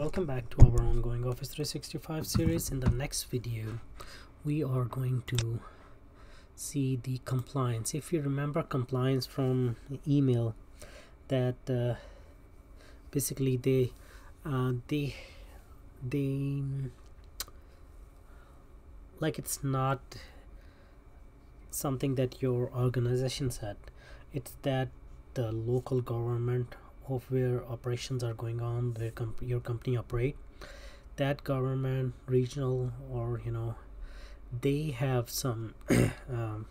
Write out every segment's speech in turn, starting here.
welcome back to our ongoing office 365 series. In the next video we are going to see the compliance. If you remember compliance from email that uh, basically they uh, they they like it's not something that your organization said. It's that the local government of where operations are going on where comp your company operate. That government regional or you know they have some um,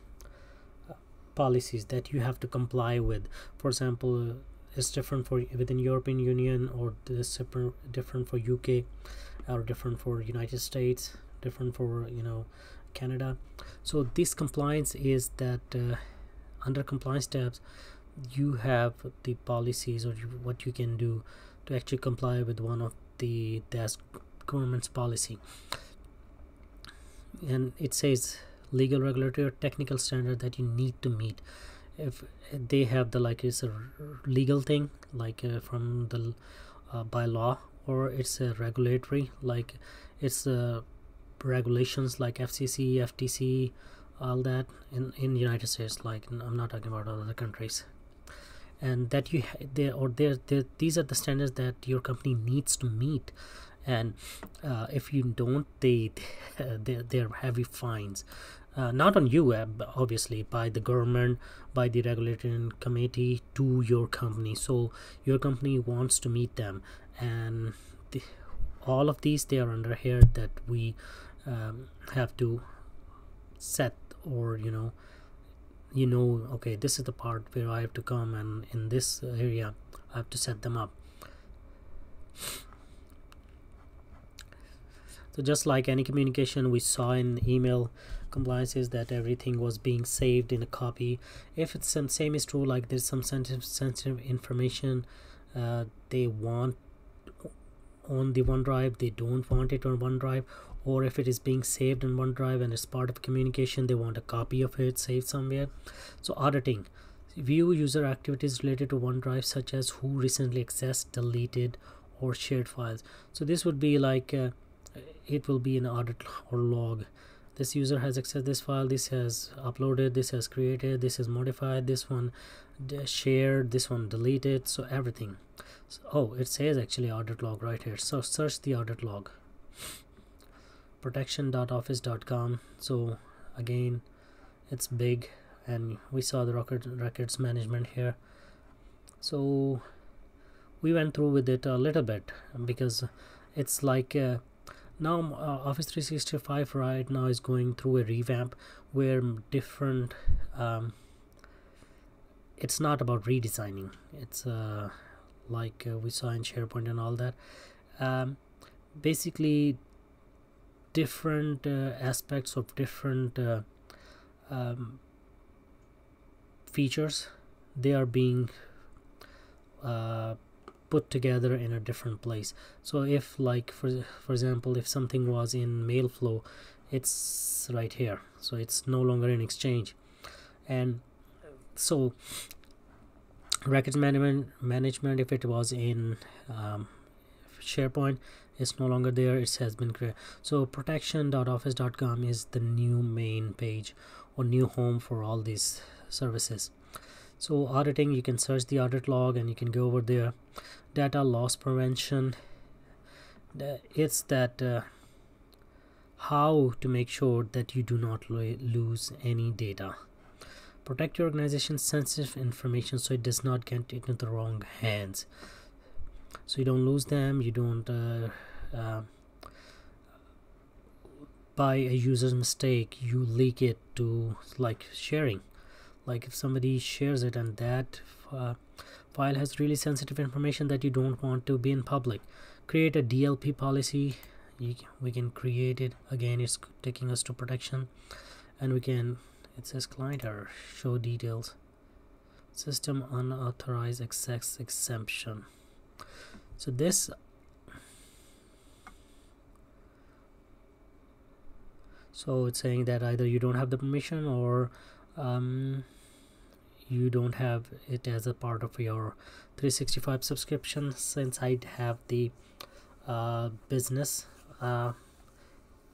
policies that you have to comply with. For example it's different for within european union or this different for uk or different for united states different for you know canada. So this compliance is that uh, under compliance tabs you have the policies or you, what you can do to actually comply with one of the desk government's policy. And it says legal regulatory or technical standard that you need to meet. If they have the like it's a legal thing like uh, from the uh, by law or it's a regulatory like it's uh, regulations like fcc ftc all that in in united states like i'm not talking about other countries and that you there or there these are the standards that your company needs to meet. And uh, if you don't they they're, heavy fines. Uh, not on you uh, obviously by the government by the regulatory committee to your company. So your company wants to meet them. And the, all of these they are under here that we um, have to set or you know you know okay this is the part where I have to come and in this area I have to set them up. So just like any communication we saw in email compliance is that everything was being saved in a copy. If it's some same is true like there's some sensitive sensitive information uh, they want on the OneDrive they don't want it on OneDrive or if it is being saved in OneDrive and it's part of communication they want a copy of it saved somewhere. So auditing. View user activities related to OneDrive such as who recently accessed deleted or shared files. So this would be like uh, it will be an audit or log. This user has accessed this file this has uploaded this has created this is modified this one shared this one deleted so everything. So, oh it says actually audit log right here. So search the audit log protection.office.com so again it's big and we saw the record records management here. So we went through with it a little bit because it's like uh, now uh, office 365 right now is going through a revamp where different um, it's not about redesigning. It's uh, like uh, we saw in sharepoint and all that. Um, basically different uh, aspects of different uh, um, features. They are being uh, put together in a different place. So if like for for example if something was in mail flow it's right here. So it's no longer in exchange. And so records management management if it was in um, SharePoint is no longer there it has been created so protection.office.com is the new main page or new home for all these services. So auditing you can search the audit log and you can go over there. Data loss prevention it's that uh, how to make sure that you do not lo lose any data. Protect your organization's sensitive information so it does not get into the wrong hands so you don't lose them you don't uh, uh, by a user's mistake you leak it to like sharing. Like if somebody shares it and that uh, file has really sensitive information that you don't want to be in public. Create a DLP policy. You, we can create it. Again it's taking us to protection. And we can it says client error. Show details. System unauthorized access exception so this so it's saying that either you don't have the permission or um, you don't have it as a part of your 365 subscription since I have the uh, business. Uh,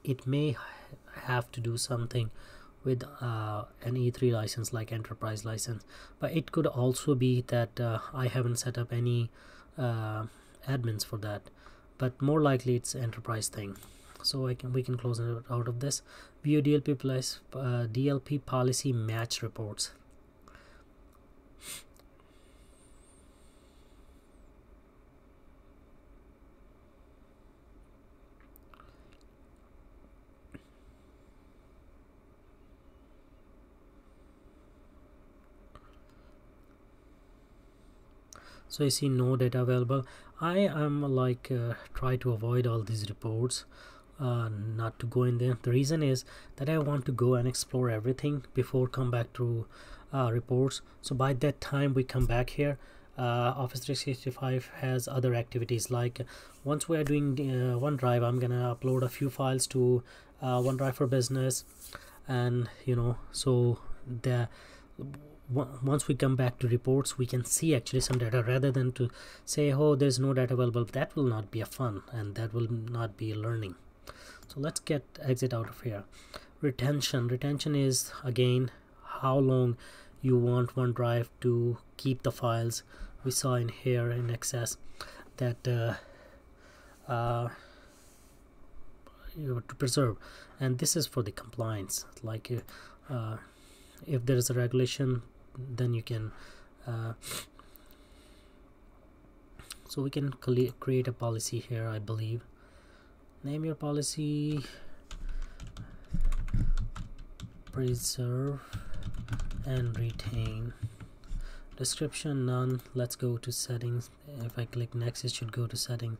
it may have to do something with uh, an E3 license like enterprise license but it could also be that uh, I haven't set up any uh, admins for that but more likely it's enterprise thing so I can we can close out of this view DLP plus uh, DLP policy match reports so I see no data available. I am like uh, try to avoid all these reports uh, not to go in there. The reason is that I want to go and explore everything before come back to uh, reports. So by that time we come back here uh, Office 365 has other activities. Like once we are doing uh, OneDrive I'm gonna upload a few files to uh, OneDrive for Business and you know so the once we come back to reports we can see actually some data rather than to say oh there's no data available. That will not be a fun and that will not be learning. So let's get exit out of here. Retention. Retention is again how long you want OneDrive to keep the files. We saw in here in excess that uh, uh, to preserve. And this is for the compliance like uh, if there is a regulation then you can uh, so we can create a policy here I believe. Name your policy. Preserve and retain. Description none. Let's go to settings. If I click next it should go to setting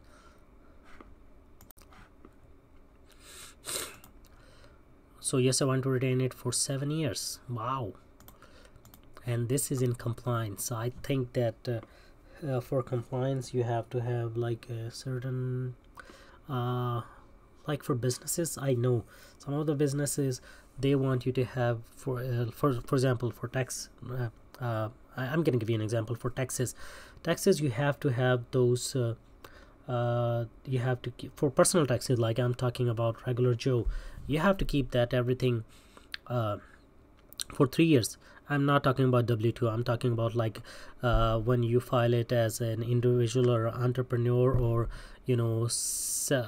so yes I want to retain it for seven years. Wow. And this is in compliance. I think that uh, uh, for compliance you have to have like a certain uh, like for businesses I know. Some of the businesses they want you to have for uh, for for example for tax uh, uh, I, am gonna give you an example for taxes. Taxes you have to have those you have to keep for personal taxes like I'm talking about regular Joe you have to keep that everything for three years. I'm not talking about w2 i'm talking about like uh, when you file it as an individual or entrepreneur or you know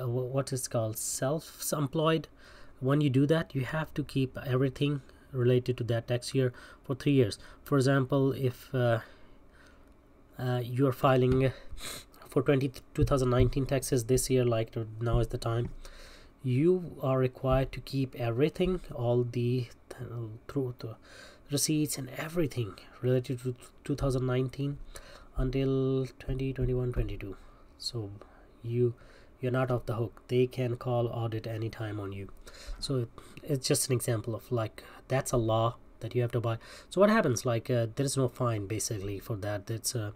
what is called self-employed. When you do that you have to keep everything related to that tax year for three years. For example if uh, uh, you are filing for 20 2019 taxes this year like now is the time you are required to keep everything all the through the receipts and everything related to 2019 until 2021 22 so you you're not off the hook. They can call audit anytime on you. So it's just an example of like that's a law that you have to buy. So what happens? Like uh, there is no fine basically for that. That's uh,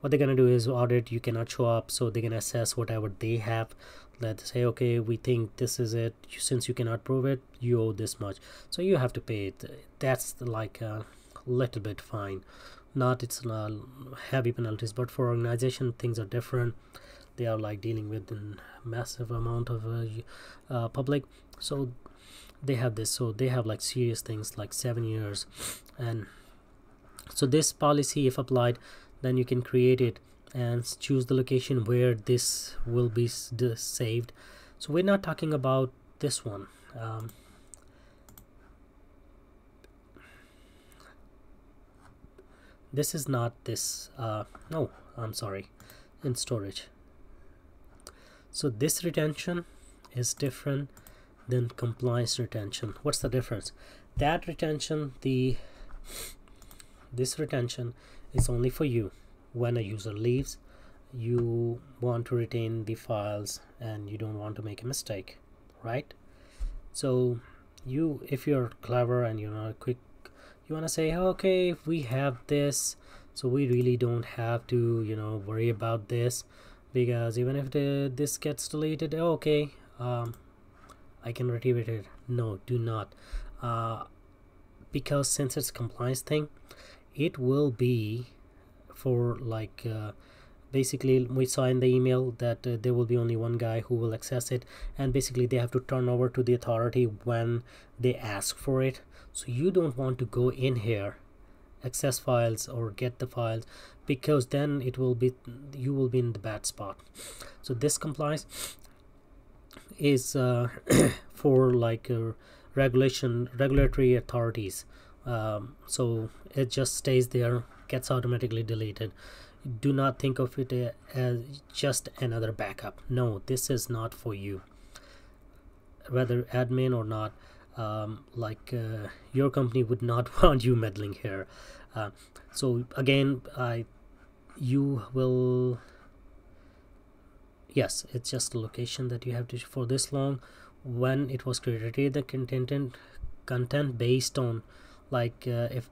what they're gonna do is audit. You cannot show up. So they're gonna assess whatever they have. Let's say okay we think this is it. Since you cannot prove it you owe this much. So you have to pay it. That's like a little bit fine. Not it's not heavy penalties but for organization things are different. They are like dealing with a massive amount of uh, uh, public. So they have this so they have like serious things like seven years. And so this policy if applied then you can create it and choose the location where this will be saved. So we're not talking about this one. Um, this is not this uh, no I'm sorry in storage. So this retention is different than compliance retention. What's the difference? That retention the this retention is only for you. When a user leaves you want to retain the files and you don't want to make a mistake right? So you if you're clever and you're not quick you want to say okay we have this so we really don't have to you know worry about this because even if the this gets deleted okay um, I can retrieve it. No do not. Uh, because since it's compliance thing it will be for like uh, basically we saw in the email that uh, there will be only one guy who will access it and basically they have to turn over to the authority when they ask for it. So you don't want to go in here access files or get the files because then it will be you will be in the bad spot. So this compliance is uh, for like uh, regulation regulatory authorities. Um, so it just stays there gets automatically deleted. Do not think of it uh, as just another backup. No this is not for you. Whether admin or not um, like uh, your company would not want you meddling here. Uh, so again I you will yes it's just a location that you have to for this long when it was created. The content content based on like uh, if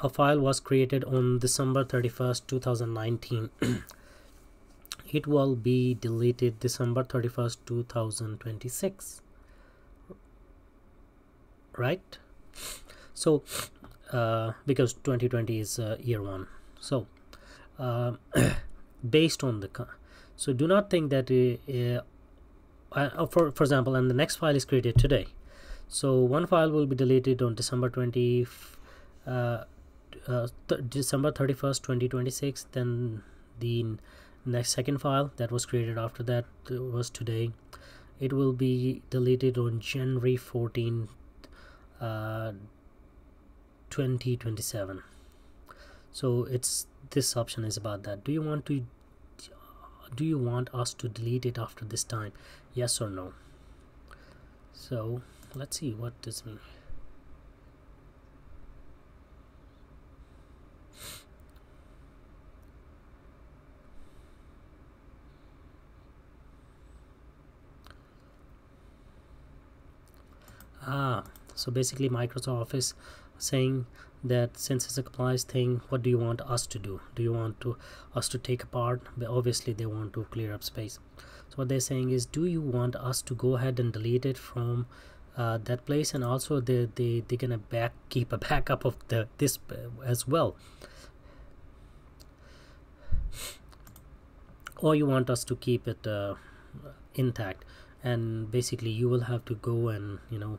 a file was created on December 31st 2019 it will be deleted December 31st 2026 right? So uh, because 2020 is uh, year one. So uh, based on the so do not think that uh, uh, for for example and the next file is created today. So one file will be deleted on December 20 uh, uh, th December 31st 2026 then the next second file that was created after that was today. It will be deleted on January 14 uh, 2027 so it's this option is about that. Do you want to do you want us to delete it after this time? Yes or no? So let's see what this means. Ah so basically microsoft office saying that since it's a compliance thing what do you want us to do? Do you want to us to take apart? But obviously they want to clear up space. So what they're saying is do you want us to go ahead and delete it from uh, that place? And also they, they they're gonna back keep a backup of the this as well. Or you want us to keep it uh, intact. And basically you will have to go and you know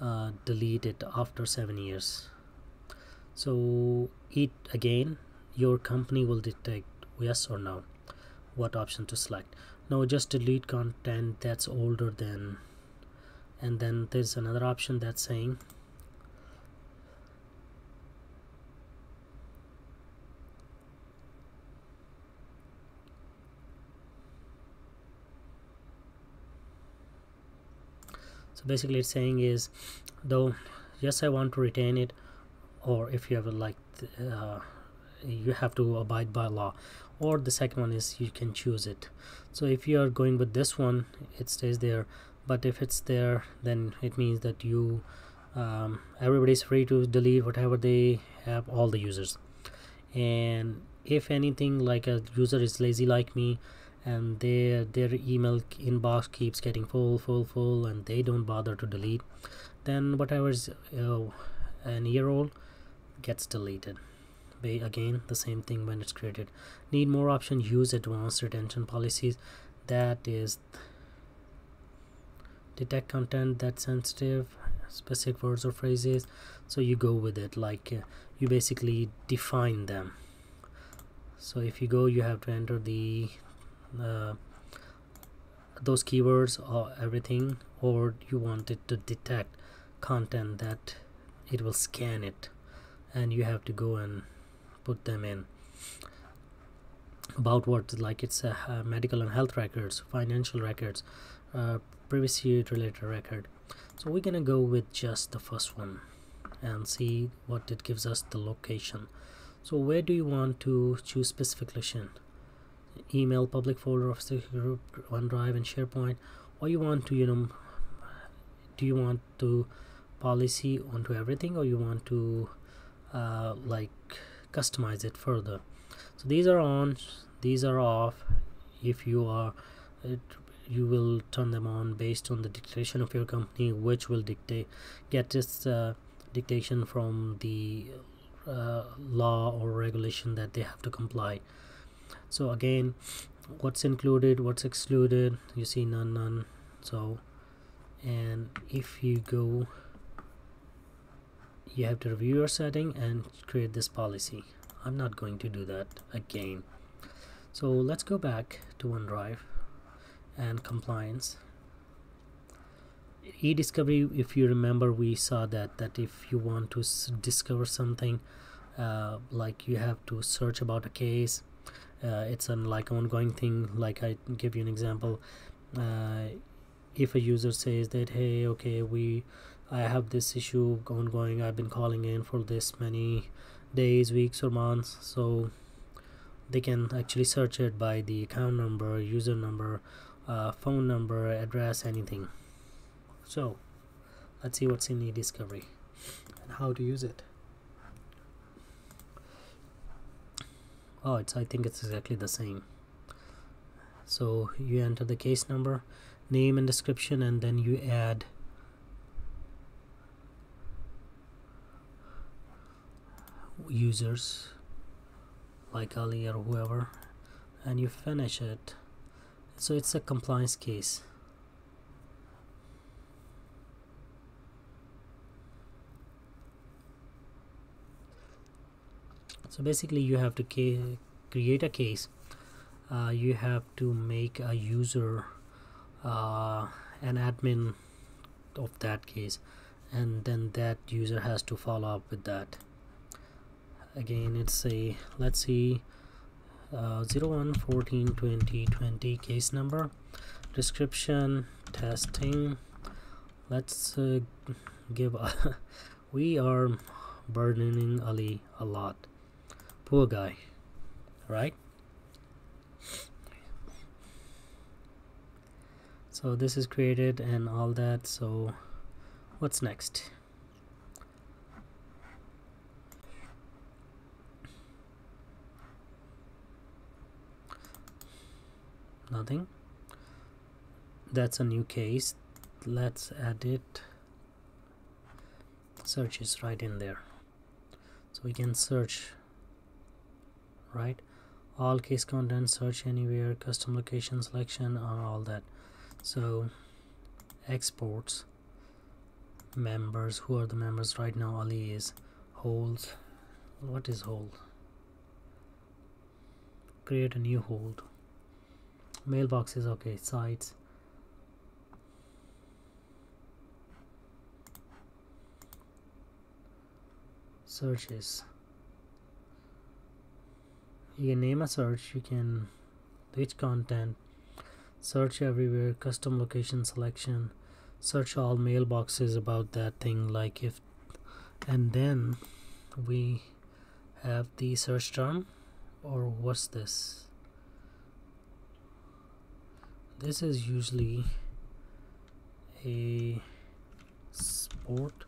uh, delete it after seven years. So it again your company will detect yes or no. What option to select? No just delete content that's older than and then there's another option that's saying so basically it's saying is though yes I want to retain it or if you have like uh, you have to abide by law. Or the second one is you can choose it. So if you are going with this one it stays there. But if it's there then it means that you um, everybody's free to delete whatever they have all the users. And if anything like a user is lazy like me and their their email inbox keeps getting full full full and they don't bother to delete. Then whatever's uh, an year old gets deleted. Again the same thing when it's created. Need more options use advanced retention policies. That is detect content that's sensitive specific words or phrases. So you go with it like uh, you basically define them. So if you go you have to enter the uh, those keywords or everything or you want it to detect content that it will scan it and you have to go and put them in. About what like it's a uh, medical and health records financial records uh, privacy related record. So we're gonna go with just the first one and see what it gives us the location. So where do you want to choose specific location email public folder of group OneDrive and SharePoint. Or you want to you know do you want to policy onto everything or you want to uh, like customize it further? So these are on these are off. If you are it, you will turn them on based on the dictation of your company which will dictate get this uh, dictation from the uh, law or regulation that they have to comply so again what's included what's excluded you see none none. So and if you go you have to review your setting and create this policy. I'm not going to do that again. So let's go back to OneDrive and compliance. E-discovery if you remember we saw that that if you want to discover something uh, like you have to search about a case uh, it's an like ongoing thing. Like I give you an example. Uh, if a user says that hey okay we I have this issue ongoing. I've been calling in for this many days weeks or months so they can actually search it by the account number user number uh, phone number address anything. So let's see what's in e-discovery and how to use it oh it's I think it's exactly the same. So you enter the case number name and description and then you add users like Ali or whoever and you finish it. So it's a compliance case so basically you have to create a case. Uh, you have to make a user uh, an admin of that case and then that user has to follow up with that. Again it's a let's see uh, 01 14 20 20 case number. Description testing. Let's uh, give a we are burdening Ali a lot poor guy right? So this is created and all that so what's next? Nothing. That's a new case. Let's add it. Search is right in there. So we can search right? All case content search anywhere custom location selection and all that. So exports members who are the members right now ali is holds what is hold? Create a new hold. Mailboxes okay sites. Searches you can name a search you can rich content search everywhere custom location selection search all mailboxes about that thing like if and then we have the search term or what's this? This is usually a sport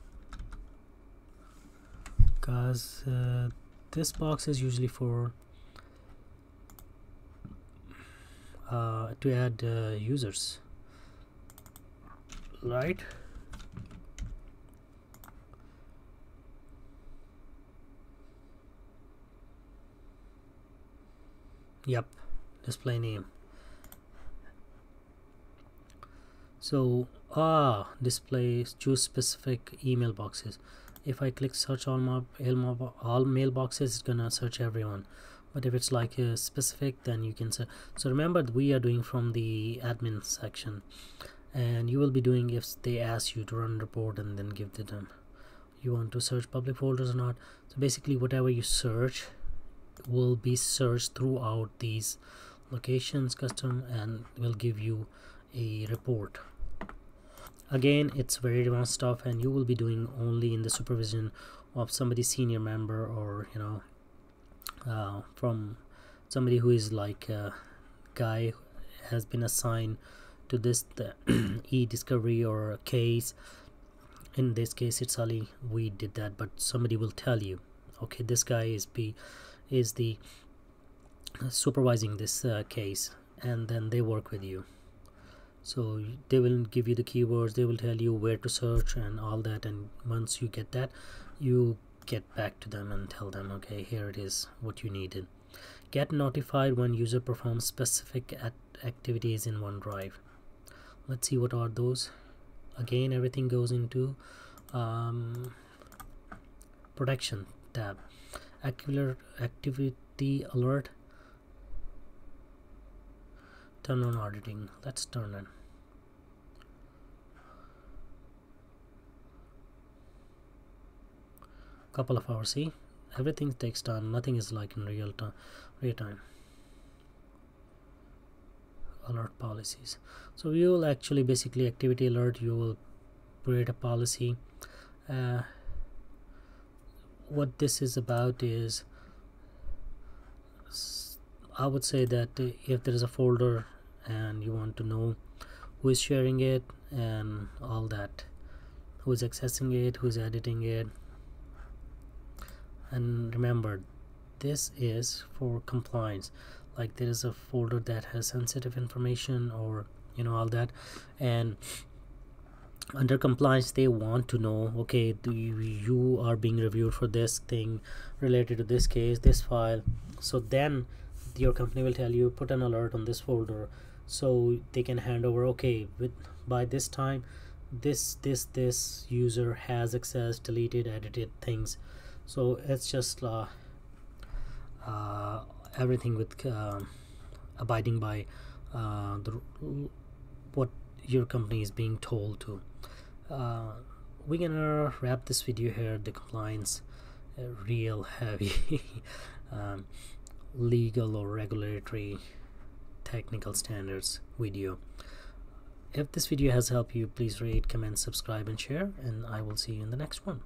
because uh, this box is usually for uh, to add uh, users. Right? Yep. Display name. So ah display choose specific email boxes. If I click search all, my, all mailboxes it's gonna search everyone but if it's like a specific then you can say so remember we are doing from the admin section. And you will be doing if they ask you to run report and then give the them you want to search public folders or not? So basically whatever you search will be searched throughout these locations custom and will give you a report. Again it's very advanced stuff and you will be doing only in the supervision of somebody senior member or you know uh, from somebody who is like a guy has been assigned to this e-discovery or case. In this case it's Ali. We did that but somebody will tell you okay this guy is be is the supervising this uh, case and then they work with you. So they will give you the keywords they will tell you where to search and all that and once you get that you get back to them and tell them okay here it is what you needed. Get notified when user performs specific activities in OneDrive. Let's see what are those. Again everything goes into um, protection tab. Activity alert. Turn on auditing. Let's turn on couple of hours see? Everything takes time. Nothing is like in real time real time. Alert policies. So you will actually basically activity alert you will create a policy. Uh, what this is about is I would say that if there is a folder and you want to know who is sharing it and all that who is accessing it who is editing it and remember this is for compliance. Like there is a folder that has sensitive information or you know all that. And under compliance they want to know okay you, you are being reviewed for this thing related to this case this file. So then your company will tell you put an alert on this folder. So they can hand over okay with by this time this this this user has accessed deleted edited things so it's just uh, uh, everything with uh, abiding by uh, the what your company is being told to. Uh, we're gonna wrap this video here. The compliance uh, real heavy um, legal or regulatory technical standards video. If this video has helped you please rate comment subscribe and share and i will see you in the next one